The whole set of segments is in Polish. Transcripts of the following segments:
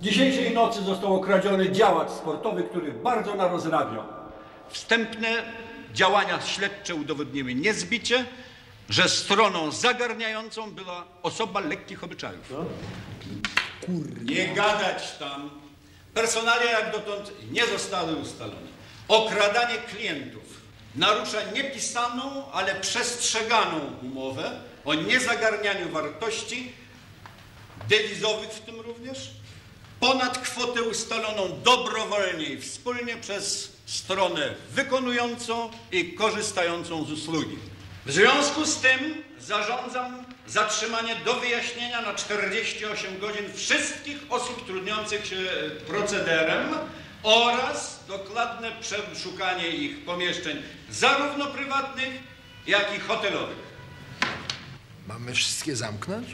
Dzisiejszej nocy został okradziony działacz sportowy, który bardzo narozrabiał. Wstępne działania śledcze udowodniły niezbicie, że stroną zagarniającą była osoba lekkich obyczajów. Nie gadać tam. Personalia jak dotąd nie zostały ustalone. Okradanie klientów narusza niepisaną, ale przestrzeganą umowę o niezagarnianiu wartości dewizowych w tym również, ponad kwotę ustaloną dobrowolnie i wspólnie przez stronę wykonującą i korzystającą z usługi. W związku z tym zarządzam zatrzymanie do wyjaśnienia na 48 godzin wszystkich osób trudniących się procederem oraz dokładne przeszukanie ich pomieszczeń zarówno prywatnych, jak i hotelowych. Mamy wszystkie zamknąć?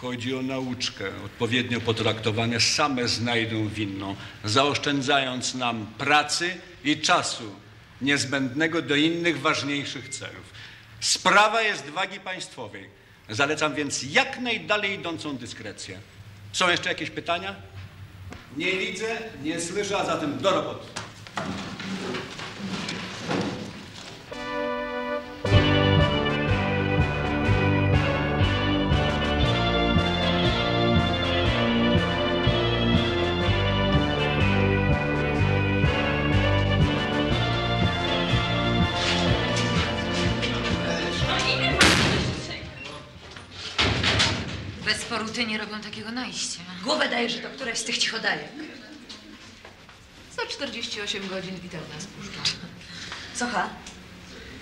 Chodzi o nauczkę. Odpowiednio potraktowane same znajdą winną, zaoszczędzając nam pracy i czasu niezbędnego do innych ważniejszych celów. Sprawa jest wagi państwowej. Zalecam więc jak najdalej idącą dyskrecję. Są jeszcze jakieś pytania? Nie widzę, nie słyszę, a zatem do roboty. Bez poruty nie robią takiego najścia. Głowę daję, że to któraś z tych cichodajek. Za 48 godzin widełna spuszczam. Socha,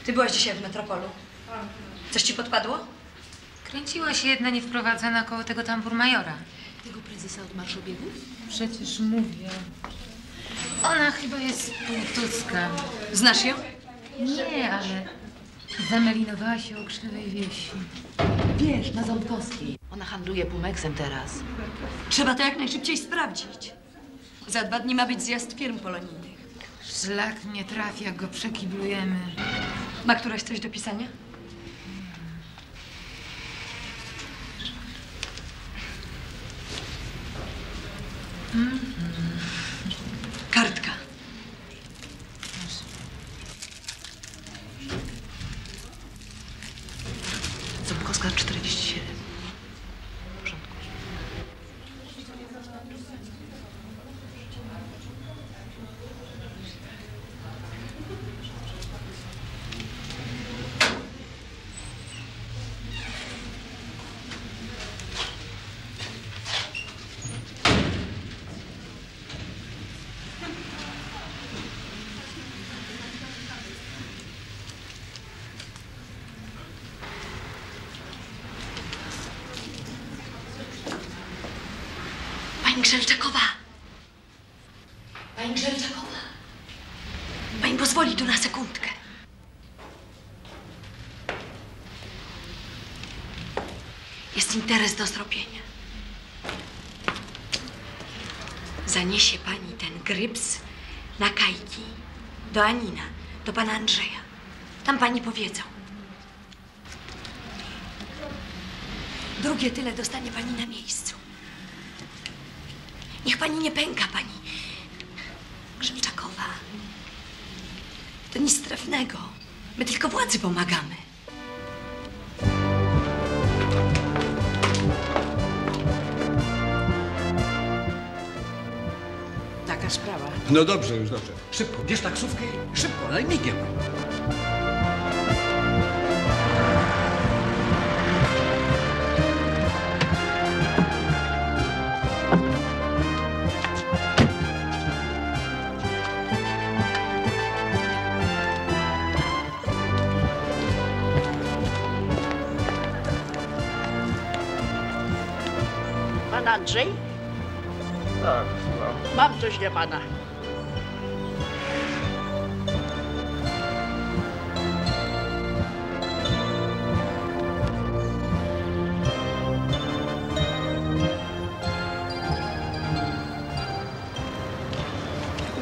ty byłaś dzisiaj w Metropolu. Coś ci podpadło? Kręciła się jedna niewprowadzona koło tego tamburmajora. Tego prezesa od marszobiegów? Przecież mówię. Ona chyba jest półtucka. Znasz ją? Nie, ale zamelinowała się o krzywej wieści. Wiesz, na Ząbkowskiej. Ona handluje pumeksem teraz. Trzeba to jak najszybciej sprawdzić. Za dwa dni ma być zjazd firm polonijnych. Szlak nie trafi, jak go przekiblujemy. Ma któraś coś do pisania? Kartka. 47. Pani Grzelczakowa. Pani Grzelczakowa. Pani pozwoli tu na sekundkę. Jest interes do zrobienia. Zaniesie pani ten gryps na kajki do Anina, do pana Andrzeja. Tam pani powiedzą. Drugie tyle dostanie pani na miejscu. Niech pani nie pęka, pani Grzymczakowa. To nic trefnego. My tylko władzy pomagamy. Taka sprawa. No dobrze, już dobrze. Szybko, bierz taksówkę i szybko, ale migiem. Andrzej? Tak, Mam coś dla pana.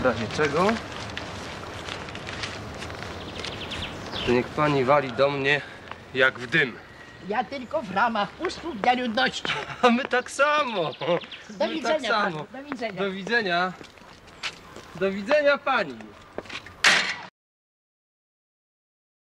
razie czego niech pani wali do mnie jak w dym. Ja tylko w ramach usług dla ludności. A my tak samo. Do my widzenia tak samo. do widzenia. Do widzenia. Do widzenia pani.